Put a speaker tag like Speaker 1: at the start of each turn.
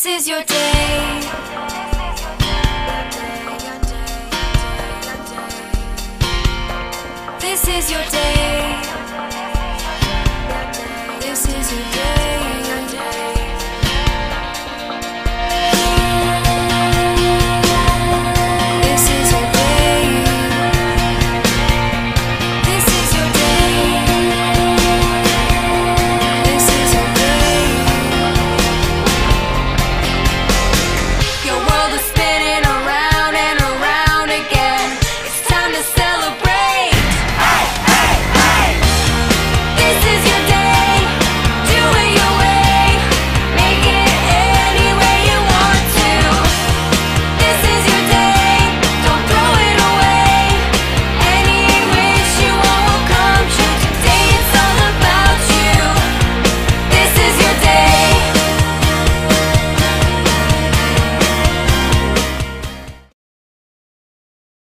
Speaker 1: This is your day. This is your day.